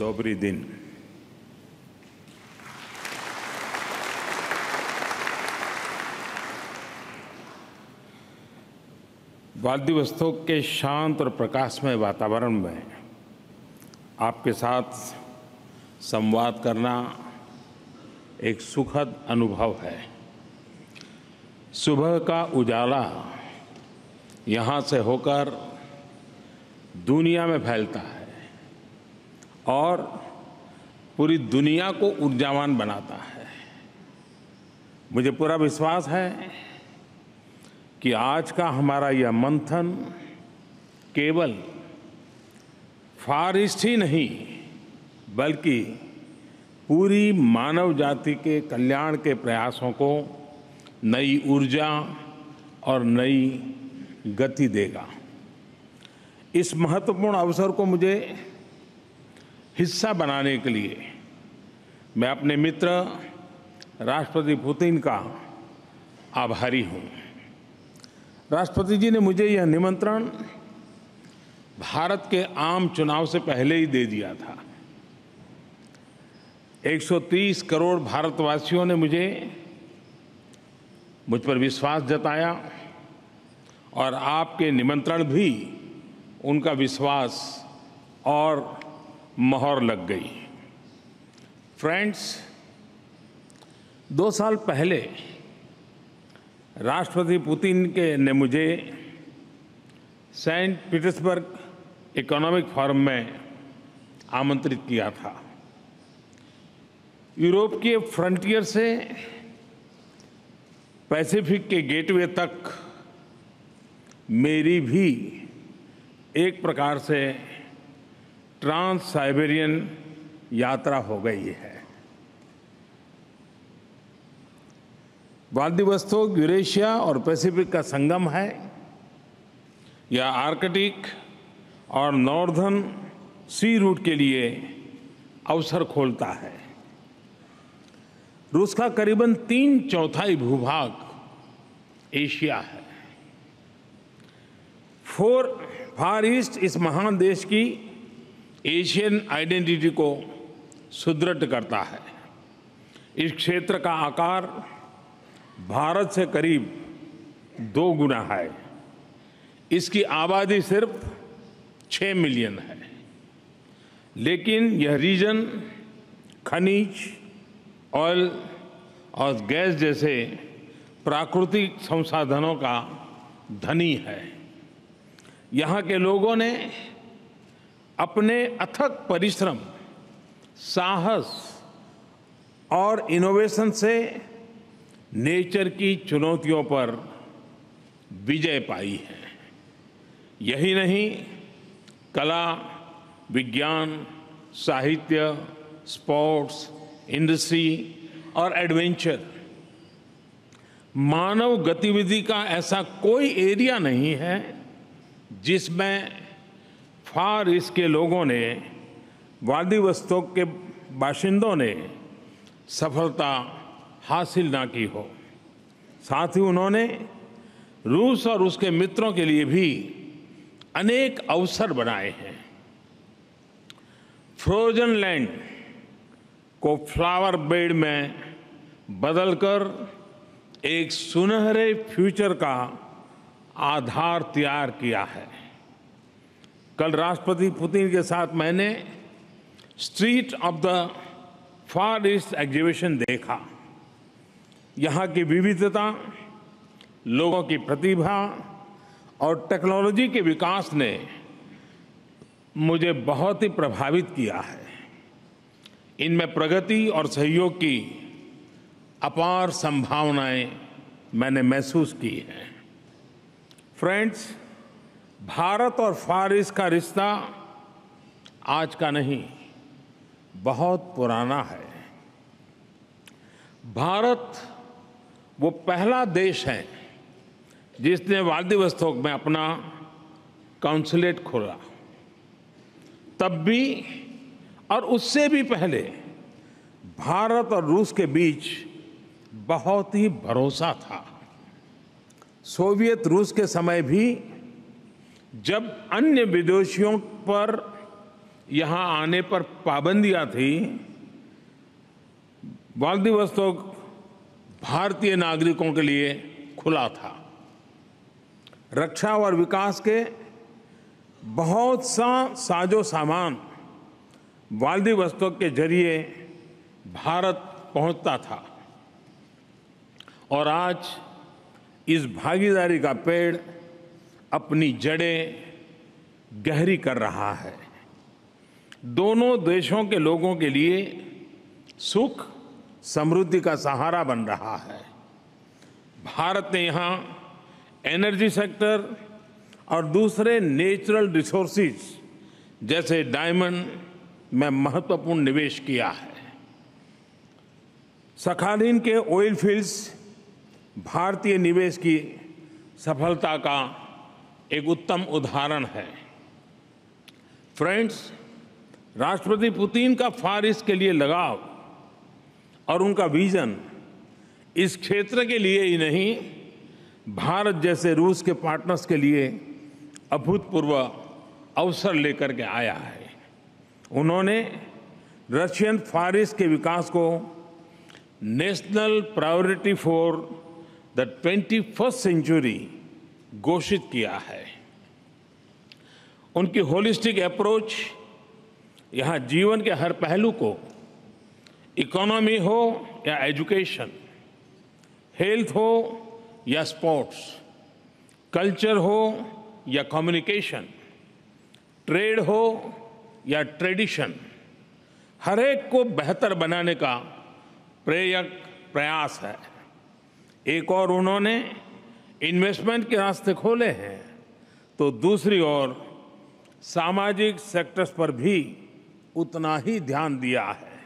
Dobry din. Vladivostok के शांत और प्रकाशमय वातावरण में आपके साथ संवाद करना एक सुखद अनुभव है सुबह का उजाला यहाँ से होकर दुनिया में फैलता है और पूरी दुनिया को ऊर्जावान बनाता है। मुझे पूरा विश्वास है कि आज का हमारा यह मंथन केवल फार ईस्ट ही नहीं, बल्कि पूरी मानव जाति के कल्याण के प्रयासों को नई ऊर्जा और नई गति देगा। इस महत्वपूर्ण अवसर को मुझे हिस्सा बनाने के लिए मैं अपने मित्र राष्ट्रपति पुतिन का आभारी हूँ। राष्ट्रपति जी ने मुझे यह निमंत्रण भारत के आम चुनाव से पहले ही दे दिया था। 130 करोड़ भारतवासियों ने मुझे मुझ पर विश्वास जताया और आपके निमंत्रण भी उनका विश्वास और मोहर लग गई। फ्रेंड्स दो साल पहले राष्ट्रपति पुतिन के ने मुझे सेंट पीटर्सबर्ग इकोनॉमिक फोरम में आमंत्रित किया था। यूरोप के फ्रंटियर से पैसिफिक के गेटवे तक मेरी भी एक प्रकार से ट्रांस साइबेरियन यात्रा हो गई है। व्लादिवोस्तोक, यूरेशिया और पैसिफिक का संगम है। यह आर्कटिक और नॉर्दर्न सी रूट के लिए अवसर खोलता है। रूस का करीबन तीन चौथाई भूभाग एशिया है। फोर, फार ईस्ट इस महान देश की एशियन आइडेंटिटी को सुदृढ़ करता है। इस क्षेत्र का आकार भारत से करीब दो गुना है। इसकी आबादी सिर्फ़ छः मिलियन है। लेकिन यह रीजन खनिज ऑयल और गैस जैसे प्राकृतिक संसाधनों का धनी है। यहाँ के लोगों ने अपने अथक परिश्रम, साहस और इनोवेशन से नेचर की चुनौतियों पर विजय पाई है। यही नहीं, कला, विज्ञान, साहित्य स्पोर्ट्स इंडस्ट्री और एडवेंचर मानव गतिविधि का ऐसा कोई एरिया नहीं है जिसमें फार ईस्ट के लोगों ने व्लादिवोस्तोक के बाशिंदों ने सफलता हासिल ना की हो। साथ ही उन्होंने रूस और उसके मित्रों के लिए भी अनेक अवसर बनाए हैं। फ्रोजन लैंड को फ्लावर बेड में बदलकर एक सुनहरे फ्यूचर का आधार तैयार किया है। कल राष्ट्रपति पुतिन के साथ मैंने street of the far east exhibition देखा। यहाँ की विविधता, लोगों की प्रतिभा और टेक्नोलॉजी के विकास ने मुझे बहुत ही प्रभावित किया है। इनमें प्रगति और सहयोग की अपार संभावनाएँ मैंने महसूस की हैं। फ्रेंड्स भारत और फारिस का रिश्ता आज का नहीं, बहुत पुराना है। भारत वो पहला देश है जिसने व्लादिवोस्तोक में अपना काउंसलेट खोला। तब भी और उससे भी पहले भारत और रूस के बीच बहुत ही भरोसा था। सोवियत रूस के समय भी जब अन्य विदेशियों पर यहाँ आने पर पाबंदियाँ थी व्लादिवोस्तोक भारतीय नागरिकों के लिए खुला था। रक्षा और विकास के बहुत सा साजो सामान व्लादिवोस्तोक के ज़रिए भारत पहुँचता था। और आज इस भागीदारी का पेड़ अपनी जड़ें गहरी कर रहा है। दोनों देशों के लोगों के लिए सुख, समृद्धि का सहारा बन रहा है। भारत ने यहाँ एनर्जी सेक्टर और दूसरे नेचुरल रिसोर्सेज जैसे डायमंड में महत्वपूर्ण निवेश किया है। सखालीन के ऑयल फील्ड्स भारतीय निवेश की सफलता का एक उत्तम उदाहरण है। फ्रेंड्स, राष्ट्रपति पुतिन का फार ईस्ट के लिए लगाव और उनका विजन इस क्षेत्र के लिए ही नहीं, भारत जैसे रूस के पार्टनर्स के लिए अभूतपूर्व अवसर लेकर के आया है। उन्होंने रशियन फारिस के विकास को national priority for the twenty first century घोषित किया है। उनकी होलिस्टिक अप्रोच, यहाँ जीवन के हर पहलू को, इकोनॉमी हो या एजुकेशन, हेल्थ हो या स्पोर्ट्स, कल्चर हो या कम्युनिकेशन, ट्रेड हो या ट्रेडिशन, हर एक को बेहतर बनाने का प्रेयक प्रयास है। एक और उन्होंने इन्वेस्टमेंट के रास्ते खोले हैं तो दूसरी ओर सामाजिक सेक्टर्स पर भी उतना ही ध्यान दिया है।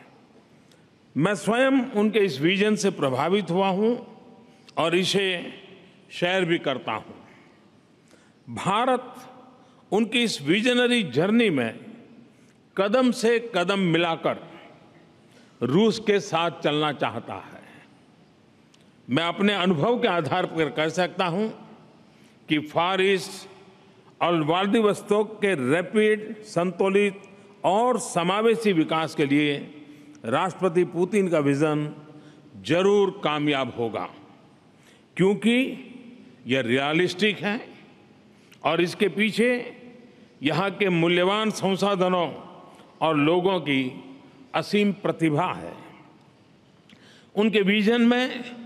मैं स्वयं उनके इस विजन से प्रभावित हुआ हूँ और इसे शेयर भी करता हूँ। भारत उनकी इस विजनरी जर्नी में कदम से कदम मिलाकर रूस के साथ चलना चाहता है। मैं अपने अनुभव के आधार पर कह सकता हूँ कि फार ईस्ट और व्लादिवोस्तोक के रैपिड, संतुलित और समावेशी विकास के लिए राष्ट्रपति पुतिन का विजन ज़रूर कामयाब होगा, क्योंकि यह रियलिस्टिक है और इसके पीछे यहाँ के मूल्यवान संसाधनों और लोगों की असीम प्रतिभा है। उनके विजन में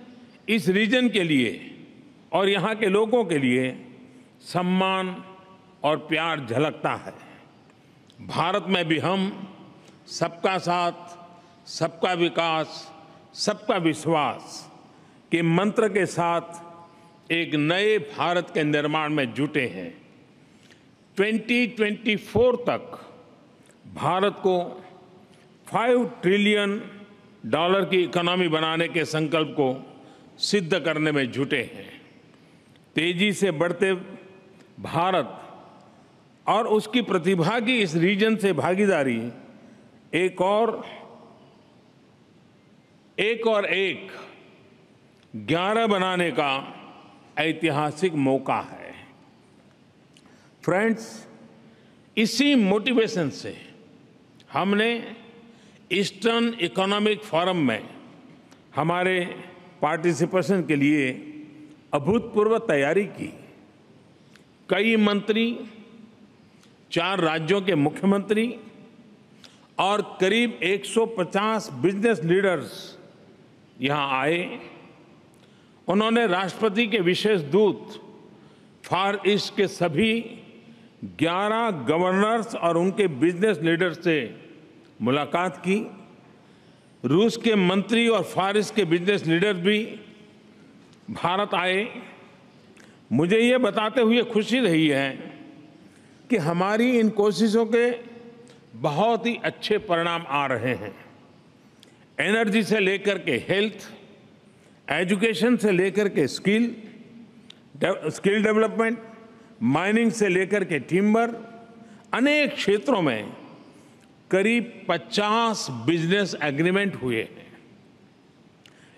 इस रीजन के लिए और यहाँ के लोगों के लिए सम्मान और प्यार झलकता है। भारत में भी हम सबका साथ, सबका विकास, सबका विश्वास के मंत्र के साथ एक नए भारत के निर्माण में जुटे हैं। 2024 तक भारत को 5 ट्रिलियन डॉलर की इकोनॉमी बनाने के संकल्प को सिद्ध करने में जुटे हैं। तेज़ी से बढ़ते भारत और उसकी प्रतिभा की इस रीजन से भागीदारी एक और एक और एक ग्यारह बनाने का ऐतिहासिक मौका है। फ्रेंड्स इसी मोटिवेशन से हमने ईस्टर्न इकोनॉमिक फोरम में हमारे पार्टिसिपेशन के लिए अभूतपूर्व तैयारी की। कई मंत्री, चार राज्यों के मुख्यमंत्री और करीब 150 बिज़नेस लीडर्स यहाँ आए। उन्होंने राष्ट्रपति के विशेष दूत फार ईस्ट के सभी 11 गवर्नर्स और उनके बिज़नेस लीडर्स से मुलाकात की। रूस के मंत्री और फारिस के बिज़नेस लीडर भी भारत आए। मुझे ये बताते हुए खुशी रही है कि हमारी इन कोशिशों के बहुत ही अच्छे परिणाम आ रहे हैं। एनर्जी से लेकर के हेल्थ एजुकेशन से लेकर के स्किल स्किल डेवलपमेंट माइनिंग से लेकर के टिम्बर अनेक क्षेत्रों में करीब 50 बिज़नेस एग्रीमेंट हुए हैं।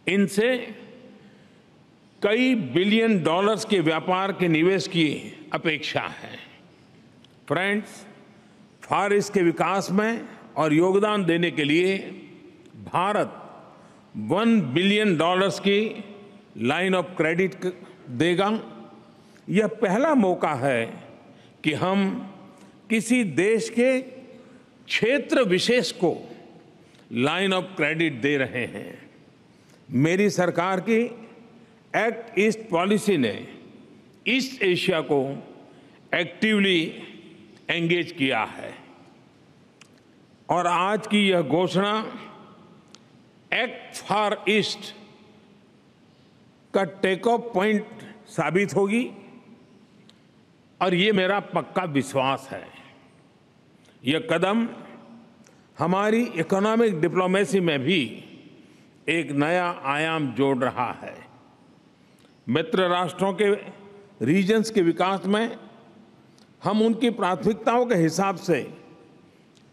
इनसे कई बिलियन डॉलर्स के व्यापार के निवेश की अपेक्षा है। फ्रेंड्स, फार के विकास में और योगदान देने के लिए भारत वन बिलियन डॉलर्स की लाइन ऑफ़ क्रेडिट देगा। यह पहला मौका है कि हम किसी देश के क्षेत्र विशेष को लाइन ऑफ़ क्रेडिट दे रहे हैं। मेरी सरकार की एक्ट ईस्ट पॉलिसी ने ईस्ट एशिया को एक्टिवली एंगेज किया है। और आज की यह घोषणा एक्ट फॉर ईस्ट का टेक ऑफ़ पॉइंट साबित होगी। और ये मेरा पक्का विश्वास है। यह कदम हमारी इकोनॉमिक डिप्लोमेसी में भी एक नया आयाम जोड़ रहा है। मित्र राष्ट्रों के रीजन्स के विकास में हम उनकी प्राथमिकताओं के हिसाब से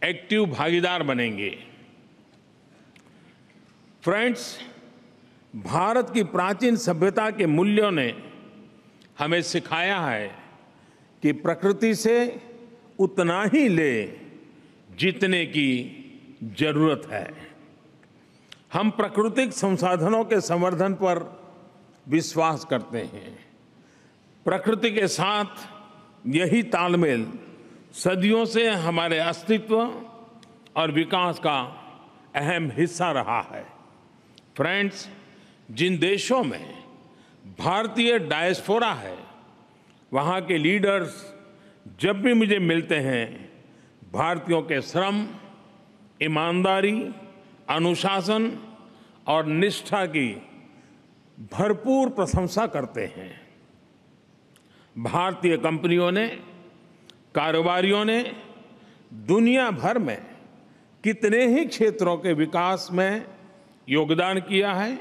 एक्टिव भागीदार बनेंगे। फ्रेंड्स भारत की प्राचीन सभ्यता के मूल्यों ने हमें सिखाया है कि प्रकृति से उतना ही ले जितने की ज़रूरत है। हम प्राकृतिक संसाधनों के संवर्धन पर विश्वास करते हैं। प्रकृति के साथ यही तालमेल सदियों से हमारे अस्तित्व और विकास का अहम हिस्सा रहा है। फ्रेंड्स, जिन देशों में भारतीय डायस्पोरा है, वहाँ के लीडर्स जब भी मुझे मिलते हैं, भारतीयों के श्रम, ईमानदारी, अनुशासन और निष्ठा की भरपूर प्रशंसा करते हैं। भारतीय कंपनियों ने, कारोबारियों ने दुनिया भर में कितने ही क्षेत्रों के विकास में योगदान किया है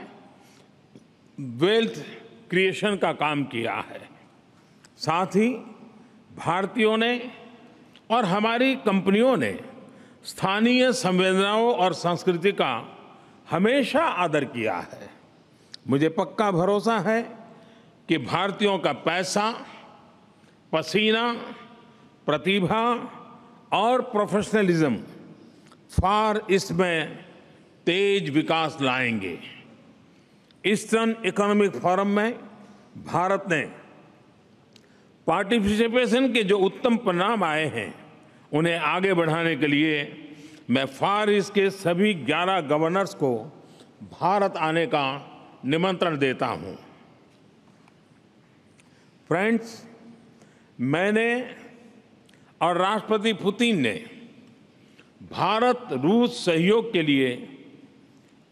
वेल्थ क्रिएशन का काम किया है। साथ ही भारतीयों ने और हमारी कंपनियों ने स्थानीय संवेदनाओं और संस्कृति का हमेशा आदर किया है। मुझे पक्का भरोसा है कि भारतीयों का पैसा, पसीना, प्रतिभा और प्रोफेशनलिज्म फार इसमें तेज विकास लाएँगे। ईस्टर्न इकोनॉमिक फोरम में भारत ने पार्टिसिपेशन के जो उत्तम परिणाम आए हैं, उन्हें आगे बढ़ाने के लिए मैं फार ईस्ट के सभी 11 गवर्नर्स को भारत आने का निमंत्रण देता हूँ। फ्रेंड्स मैंने और राष्ट्रपति पुतिन ने भारत रूस सहयोग के लिए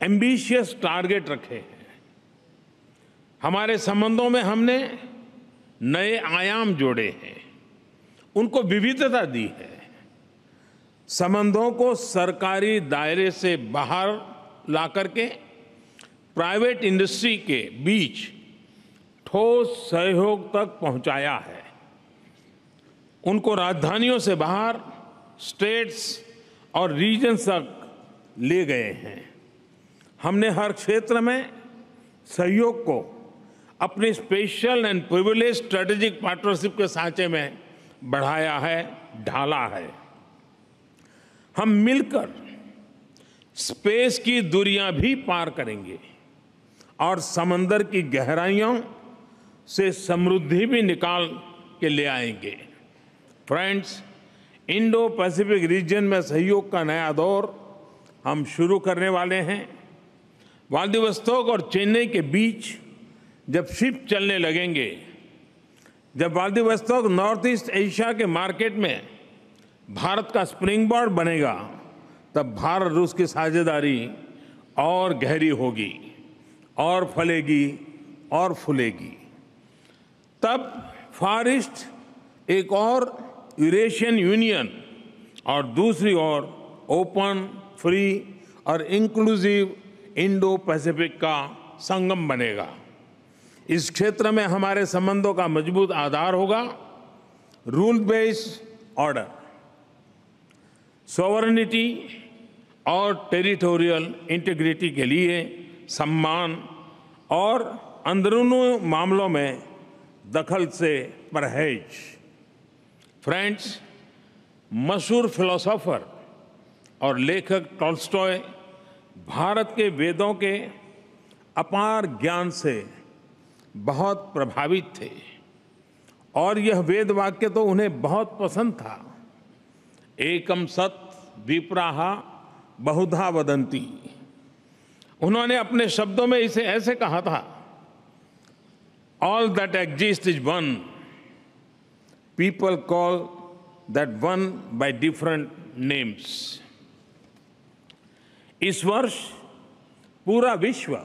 एम्बिशियस टारगेट रखे हैं। हमारे संबंधों में हमने नए आयाम जोड़े हैं। उनको विविधता दी है। संबंधों को सरकारी दायरे से बाहर ला करके प्राइवेट इंडस्ट्री के बीच ठोस सहयोग तक पहुँचाया है। उनको राजधानियों से बाहर, स्टेट्स और रीजन्स तक ले गए हैं। हमने हर क्षेत्र में सहयोग को अपनी special and privilege strategic partnership के सांचे में बढ़ाया है, ढाला है। हम मिलकर स्पेस की दूरियाँ भी पार करेंगे और समंदर की गहराइयों से समृद्धि भी निकाल के ले आएँगे। फ्रेंड्स इंडो पैसिफिक रीजन में सहयोग का नया दौर हम शुरू करने वाले हैं। वादिवस्तोक और चेन्नई के बीच जब शिप चलने लगेंगे, जब वादिवस्तोक नॉर्थ ईस्ट एशिया के मार्केट में भारत का स्प्रिंग बोर्ड बनेगा, तब भारत रूस की साझेदारी और गहरी होगी, और फलेगी, और फूलेगी। तब फार ईस्ट एक और यूरेशियन यूनियन और दूसरी ओर ओपन, फ्री और इंक्लूसिव इंडो पैसिफिक का संगम बनेगा। इस क्षेत्र में हमारे संबंधों का मज़बूत आधार होगा। रूल बेस्ड ऑर्डर सोवरनिटी और टेरिटोरियल इंटीग्रिटी के लिए सम्मान और अंदरूनी मामलों में दखल से परहेज। फ्रेंड्स, मशहूर फिलोसोफर और लेखक टॉल्स्टॉय भारत के वेदों के अपार ज्ञान से बहुत प्रभावित थे। और यह वेद वाक्य तो उन्हें बहुत पसंद था। एकम सत विप्राहा बहुधा वदंती। उन्होंने अपने शब्दों में इसे ऐसे कहा था all that exist is one people call that one by different names इस वर्ष पूरा विश्व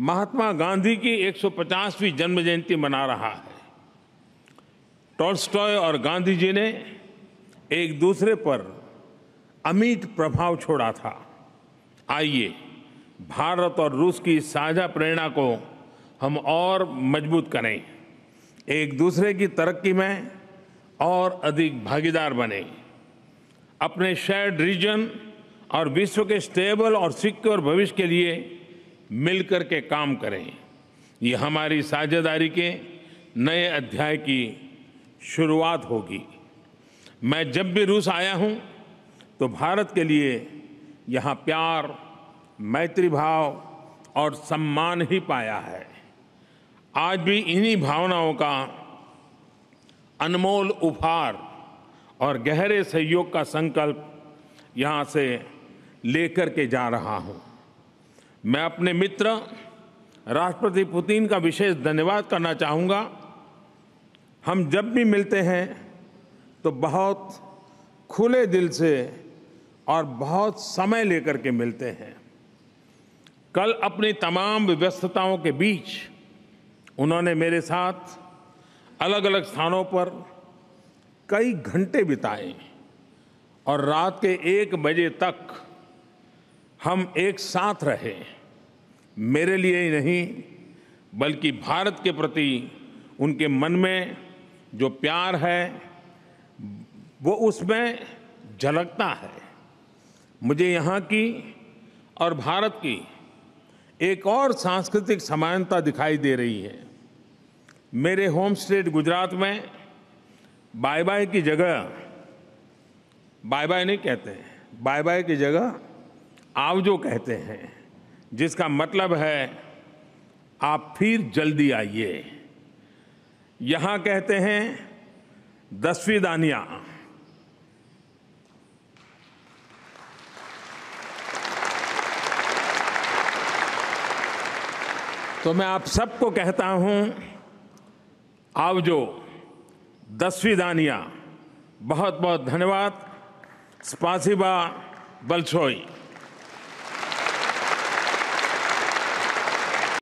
महात्मा गांधी की 150वीं जन्म जयंती मना रहा है। टॉल्स्टॉय और गांधी जी ने एक दूसरे पर अमिट प्रभाव छोड़ा था। आइए, भारत और रूस की साझा प्रेरणा को हम और मज़बूत करें। एक दूसरे की तरक्की में और अधिक भागीदार बने। अपने शेयर्ड रीजन और विश्व के स्टेबल और सिक्योर भविष्य के लिए मिलकर के काम करें। ये हमारी साझेदारी के नए अध्याय की शुरुआत होगी। मैं जब भी रूस आया हूँ तो भारत के लिए यहाँ प्यार, मैत्री भाव और सम्मान ही पाया है। आज भी इन्हीं भावनाओं का अनमोल उपहार और गहरे सहयोग का संकल्प यहाँ से लेकर के जा रहा हूँ। मैं अपने मित्र राष्ट्रपति पुतिन का विशेष धन्यवाद करना चाहूँगा। हम जब भी मिलते हैं तो बहुत खुले दिल से और बहुत समय लेकर के मिलते हैं। कल अपनी तमाम व्यस्तताओं के बीच उन्होंने मेरे साथ अलग अलग स्थानों पर कई घंटे बिताए और रात के एक बजे तक हम एक साथ रहे। मेरे लिए ही नहीं, बल्कि भारत के प्रति उनके मन में जो प्यार है, वो उसमें झलकता है। मुझे यहाँ की और भारत की एक और सांस्कृतिक समानता दिखाई दे रही है। मेरे होम स्टेट गुजरात में बाय बाय की जगह, बाय बाय नहीं कहते हैं, बाय बाय की जगह आवजो कहते हैं। जिसका मतलब है, आप फिर जल्दी आइए। यहाँ कहते हैं, दसवीं दानिया। तो मैं आप सबको कहता हूँ जो दसवीं दानिया बहुत बहुत धन्यवाद। स्पासिबा बलशोई